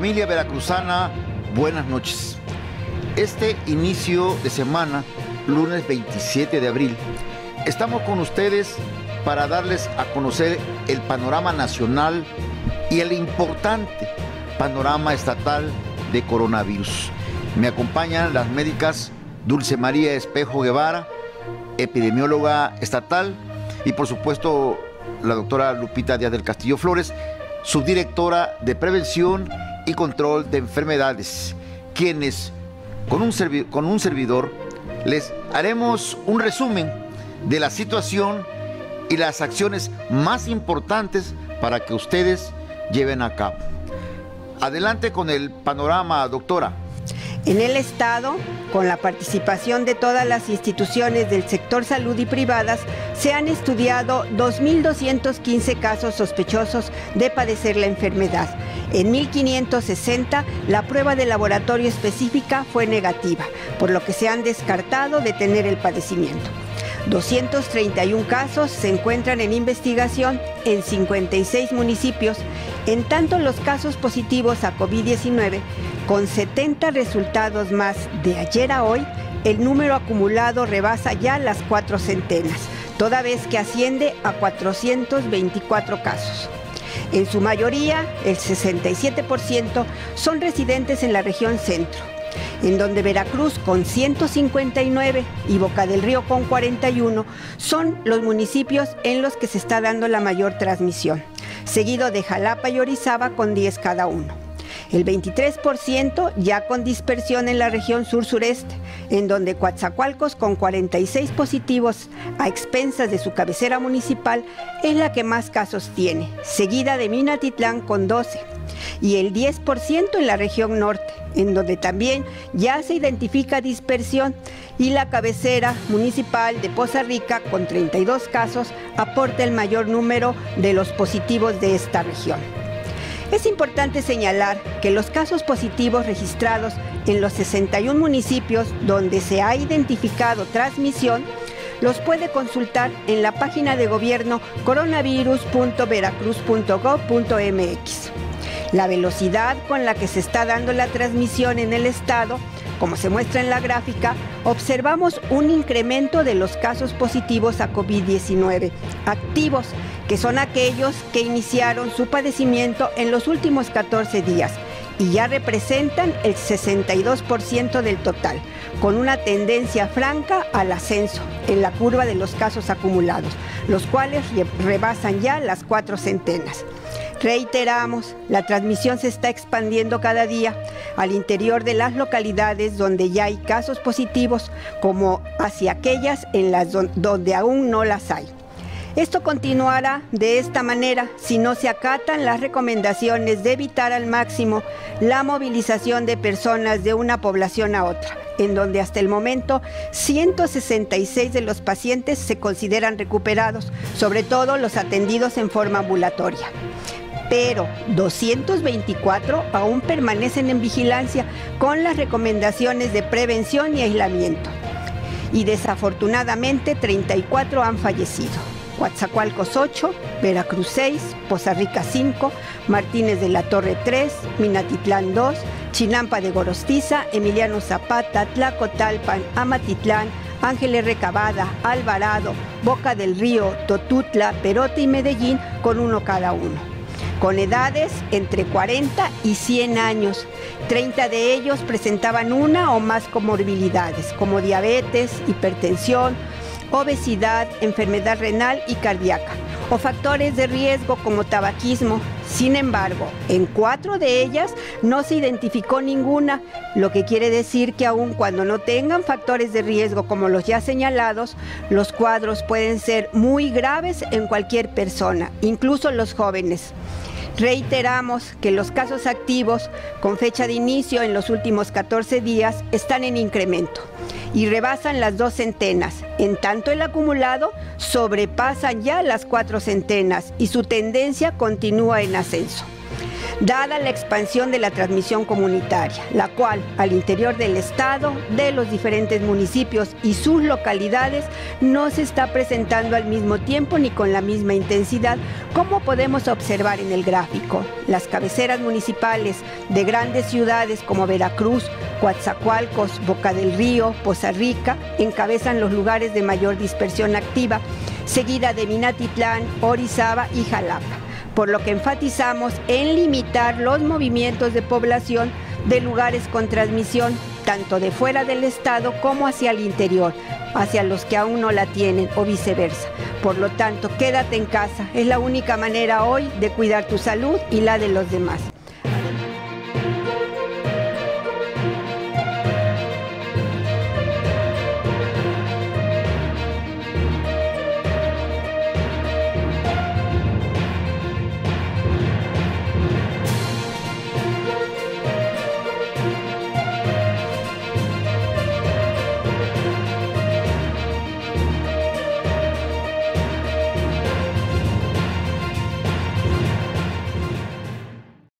Familia veracruzana, buenas noches. Este inicio de semana, lunes 27 de abril, estamos con ustedes para darles a conocer el panorama nacional y el importante panorama estatal de coronavirus. Me acompañan las médicas Dulce María Espejo Guevara, epidemióloga estatal, y por supuesto la doctora Lupita Díaz del Castillo Flores, subdirectora de Prevención Control de Enfermedades, quienes con un, con un servidor les haremos un resumen de la situación y las acciones más importantes para que ustedes lleven a cabo. Adelante con el panorama, doctora. En el Estado, con la participación de todas las instituciones del sector salud y privadas, se han estudiado 2.215 casos sospechosos de padecer la enfermedad. En 1.560 la prueba de laboratorio específica fue negativa, por lo que se han descartado de tener el padecimiento. 231 casos se encuentran en investigación en 56 municipios, en tanto los casos positivos a COVID-19 con 70 resultados más de ayer a hoy, el número acumulado rebasa ya las cuatro centenas, toda vez que asciende a 424 casos. En su mayoría, el 67% son residentes en la región centro, en donde Veracruz con 159 y Boca del Río con 41 son los municipios en los que se está dando la mayor transmisión, seguido de Jalapa y Orizaba con 10 cada uno el 23% ya con dispersión en la región sur-sureste, en donde Coatzacoalcos con 46 positivos a expensas de su cabecera municipal es la que más casos tiene, seguida de Minatitlán con 12 y el 10% en la región norte, en donde también ya se identifica dispersión y la cabecera municipal de Poza Rica con 32 casos aporta el mayor número de los positivos de esta región. Es importante señalar que los casos positivos registrados en los 61 municipios donde se ha identificado transmisión los puede consultar en la página de gobierno coronavirus.veracruz.gov.mx. La velocidad con la que se está dando la transmisión en el estado, como se muestra en la gráfica, observamos un incremento de los casos positivos a COVID-19 activos, que son aquellos que iniciaron su padecimiento en los últimos 14 días y ya representan el 62% del total, con una tendencia franca al ascenso en la curva de los casos acumulados, los cuales rebasan ya las cuatro centenas. Reiteramos, la transmisión se está expandiendo cada día al interior de las localidades donde ya hay casos positivos, como hacia aquellas en las donde aún no las hay. Esto continuará de esta manera si no se acatan las recomendaciones de evitar al máximo la movilización de personas de una población a otra, en donde hasta el momento 166 de los pacientes se consideran recuperados, sobre todo los atendidos en forma ambulatoria pero 224 aún permanecen en vigilancia con las recomendaciones de prevención y aislamiento. Y desafortunadamente 34 han fallecido. Coatzacoalcos 8, Veracruz 6, Poza Rica 5, Martínez de la Torre 3, Minatitlán 2, Chinampa de Gorostiza, Emiliano Zapata, Tlacotalpan, Amatitlán, Ángeles Recabada, Alvarado, Boca del Río, Totutla, Perote y Medellín con uno cada uno con edades entre 40 y 100 años. 30 de ellos presentaban una o más comorbilidades, como diabetes, hipertensión, obesidad, enfermedad renal y cardíaca, o factores de riesgo como tabaquismo. Sin embargo, en cuatro de ellas no se identificó ninguna, lo que quiere decir que aun cuando no tengan factores de riesgo como los ya señalados, los cuadros pueden ser muy graves en cualquier persona, incluso los jóvenes. Reiteramos que los casos activos con fecha de inicio en los últimos 14 días están en incremento y rebasan las dos centenas. En tanto el acumulado sobrepasa ya las cuatro centenas y su tendencia continúa en ascenso. Dada la expansión de la transmisión comunitaria, la cual al interior del Estado, de los diferentes municipios y sus localidades no se está presentando al mismo tiempo ni con la misma intensidad, como podemos observar en el gráfico. Las cabeceras municipales de grandes ciudades como Veracruz, Coatzacoalcos, Boca del Río, Poza Rica encabezan los lugares de mayor dispersión activa, seguida de Minatitlán, Orizaba y Jalapa por lo que enfatizamos en limitar los movimientos de población de lugares con transmisión, tanto de fuera del Estado como hacia el interior, hacia los que aún no la tienen o viceversa. Por lo tanto, quédate en casa, es la única manera hoy de cuidar tu salud y la de los demás.